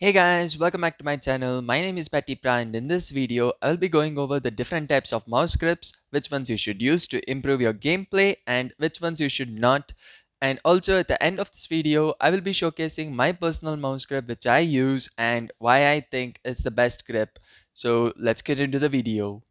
Hey guys, welcome back to my channel. My name is BattyPra and in this video, I'll be going over the different types of mouse grips, which ones you should use to improve your gameplay and which ones you should not. And also at the end of this video, I will be showcasing my personal mouse grip which I use and why I think it's the best grip. So let's get into the video.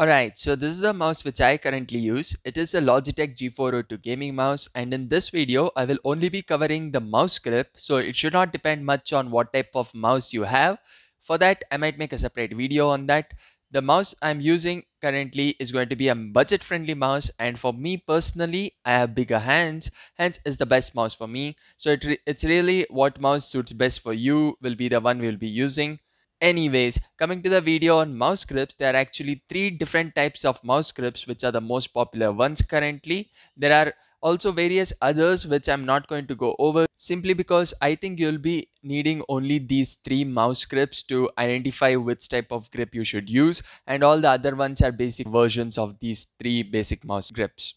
Alright, so this is the mouse which I currently use. It is a Logitech G402 gaming mouse and in this video I will only be covering the mouse grip so it should not depend much on what type of mouse you have. For that I might make a separate video on that. The mouse I'm using currently is going to be a budget friendly mouse and for me personally I have bigger hands hence is the best mouse for me. So it re it's really what mouse suits best for you will be the one we'll be using. Anyways, coming to the video on mouse grips, there are actually three different types of mouse grips which are the most popular ones currently. There are also various others which I'm not going to go over simply because I think you'll be needing only these three mouse grips to identify which type of grip you should use and all the other ones are basic versions of these three basic mouse grips.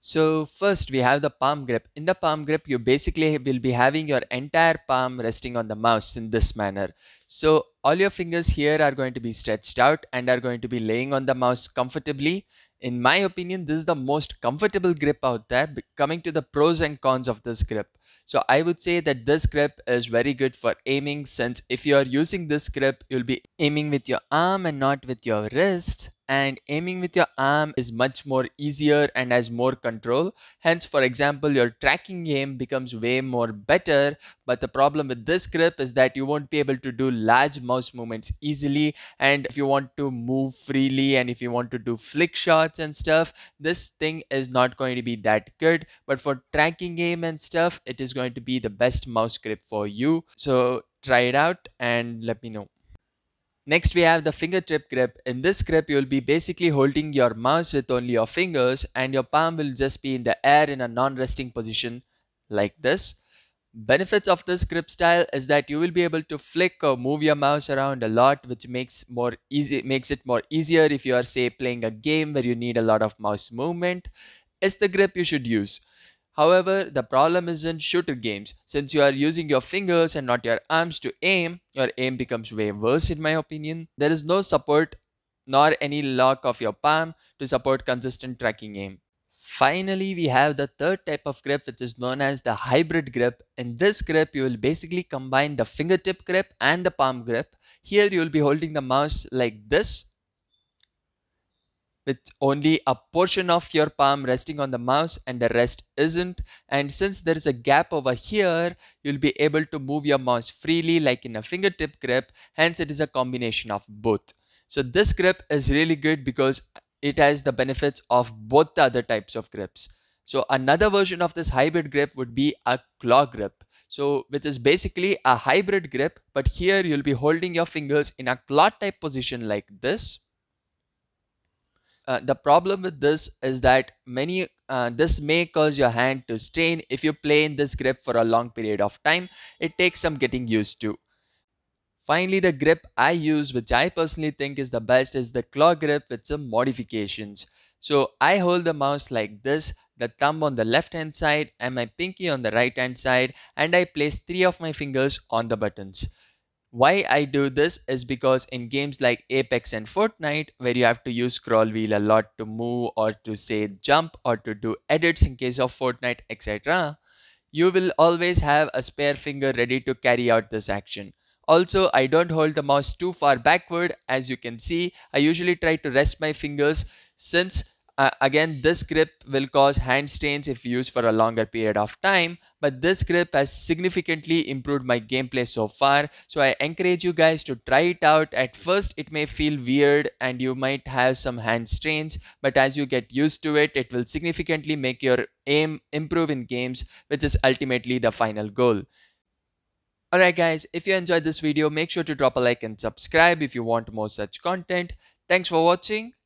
So first we have the palm grip. In the palm grip, you basically will be having your entire palm resting on the mouse in this manner. So all your fingers here are going to be stretched out and are going to be laying on the mouse comfortably. In my opinion, this is the most comfortable grip out there coming to the pros and cons of this grip. So I would say that this grip is very good for aiming since if you are using this grip, you'll be aiming with your arm and not with your wrist and aiming with your arm is much more easier and has more control. Hence for example your tracking aim becomes way more better. But the problem with this grip is that you won't be able to do large mouse movements easily. And if you want to move freely and if you want to do flick shots and stuff this thing is not going to be that good. But for tracking aim and stuff it is going to be the best mouse grip for you. So try it out and let me know Next we have the fingertip grip. In this grip you will be basically holding your mouse with only your fingers and your palm will just be in the air in a non-resting position like this. Benefits of this grip style is that you will be able to flick or move your mouse around a lot which makes more easy makes it more easier if you are say playing a game where you need a lot of mouse movement. Is the grip you should use. However, the problem is in shooter games. Since you are using your fingers and not your arms to aim, your aim becomes way worse in my opinion. There is no support nor any lock of your palm to support consistent tracking aim. Finally, we have the third type of grip which is known as the hybrid grip. In this grip, you will basically combine the fingertip grip and the palm grip. Here you will be holding the mouse like this with only a portion of your palm resting on the mouse and the rest isn't. And since there is a gap over here, you'll be able to move your mouse freely like in a fingertip grip. Hence, it is a combination of both. So this grip is really good because it has the benefits of both the other types of grips. So another version of this hybrid grip would be a claw grip. So which is basically a hybrid grip, but here you'll be holding your fingers in a claw type position like this uh, the problem with this is that many uh, this may cause your hand to strain if you play in this grip for a long period of time. It takes some getting used to. Finally the grip i use which i personally think is the best is the claw grip with some modifications. So i hold the mouse like this the thumb on the left hand side and my pinky on the right hand side and i place three of my fingers on the buttons why I do this is because in games like Apex and Fortnite, where you have to use scroll wheel a lot to move or to say jump or to do edits in case of Fortnite, etc., you will always have a spare finger ready to carry out this action. Also, I don't hold the mouse too far backward. As you can see, I usually try to rest my fingers since uh, again, this grip will cause hand strains if used for a longer period of time, but this grip has significantly improved my gameplay so far. So I encourage you guys to try it out. At first, it may feel weird and you might have some hand strains, but as you get used to it, it will significantly make your aim improve in games, which is ultimately the final goal. Alright guys, if you enjoyed this video, make sure to drop a like and subscribe if you want more such content. Thanks for watching